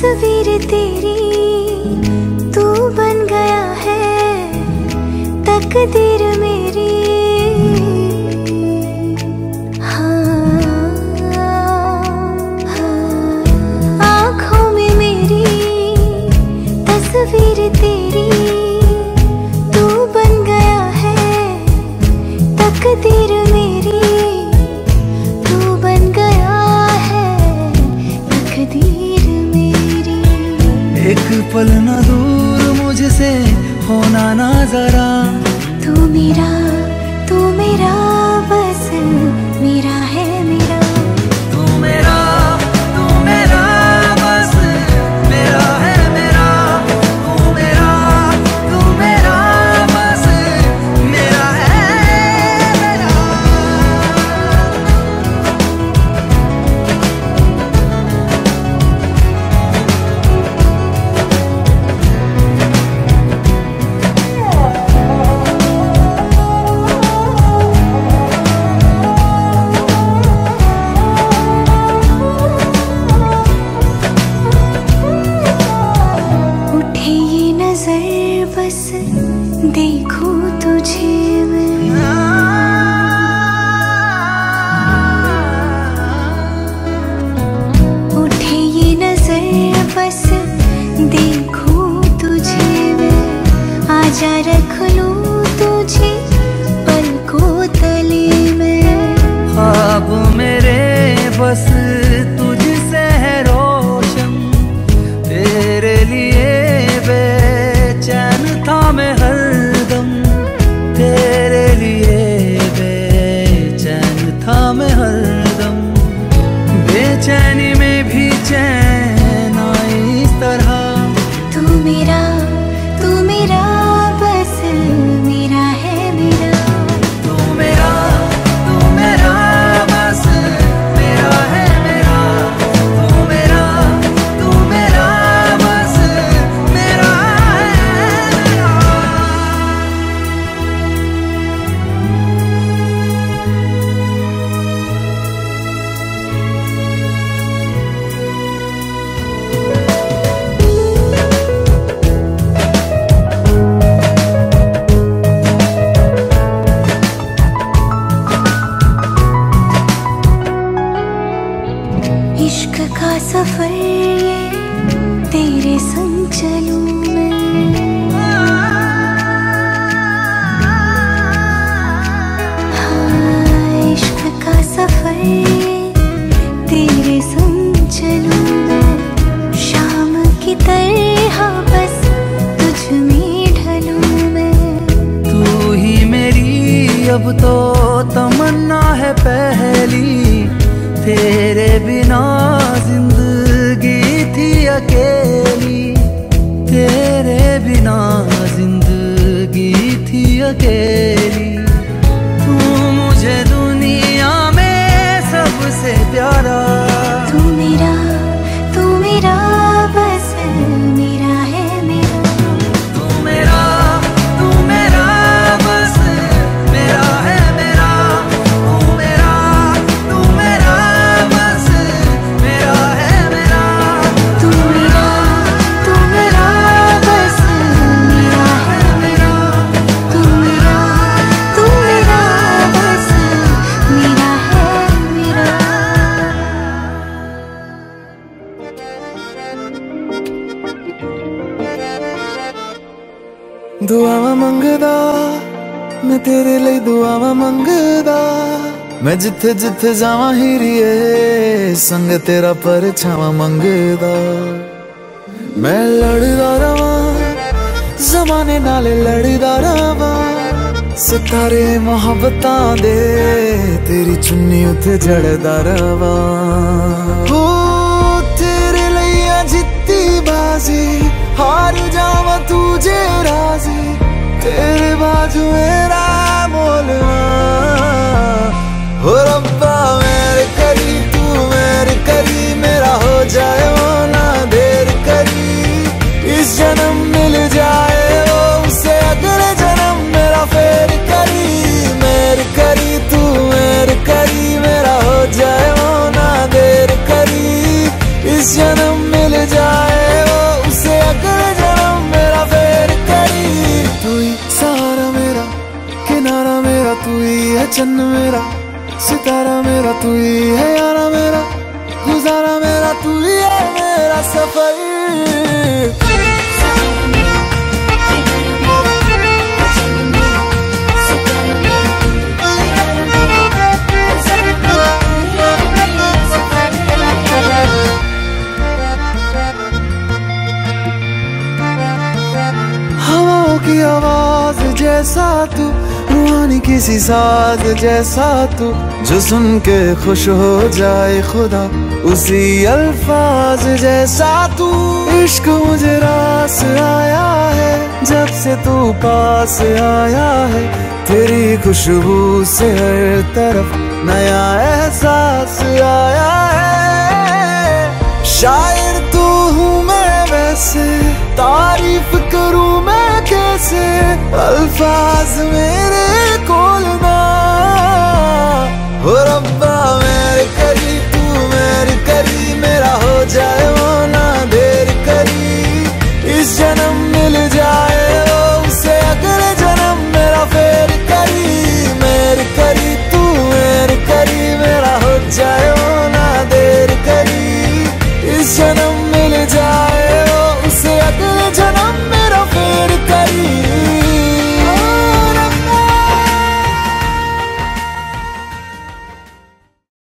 तस्वीर तेरी तू बन गया है तकदीर पल न दूर मुझसे होना ना जरा। तू मेरा तू मेरा। अब तो तमन्ना है पहली। तेरे बिना ज़िंदगी थी अकेली। तेरे बिना ज़िंदगी थी अकेली। ਦੁਆਵਾਂ ਮੰਗਦਾ, ਮੈਂ ਤੇਰੇ ਲਈ ਦੁਆਵਾਂ ਮੰਗਦਾ। ਮੈਂ ਜਿੱਥੇ ਜਿੱਥੇ ਜਾਵਾਂ ਹੀਰੀਏ ਸੰਗ ਤੇਰਾ ਪਰਛਾਵਾਂ ਮੰਗਦਾ। ਮੈਂ ਲੜਦਾ ਰਵਾਂ, ਜ਼ਮਾਨੇ ਨਾਲ ਲੜਦਾ ਰਵਾਂ। ਸਿਤਾਰੇ ਮੁਹੱਬਤਾਂ ਦੇ, ਤੇਰੀ ਚੁੰਨੀ ਉੱਤੇ ਜੜਦਾ ਰਵਾਂ। ਹੋ ਤੇਰੇ ਲਈ ਆ ਜਿੱਤੀ ਬਾਜ਼ੀ, ਹਾਰ ਜਾਵਾਂ ਰਾਜ਼ੀ तेरे बाजू मेरा मोलवा हो रब्बा, मेरे करी तू, मेरे करी मेरा हो जाए वो ना देर करी इस जन्म मिल जाए वो, उसे अगले जन्म मेरा फेर करी मेरे करी तू, मेरे करी मेरा हो जाए वो ना देर करी इस जन्म मिल जाए चन्न मेरा, सितारा मेरा, तू ही है यारा मेरा, गुजारा मेरा, तू ही है मेरा सफ़र। हवाओं की आवाज़ जैसा तू किसी साज जैसा तू, जो सुन के खुश हो जाए खुदा, उसी अल्फाज जैसा तू। इश्क मुझे रास आया है, जब से तू पास आया है, तेरी खुशबू से हर तरफ़ नया एहसास आया है। शायर तू हूँ मैं वैसे, तारीफ़ करूँ मैं कैसे, अल्फाज मेरे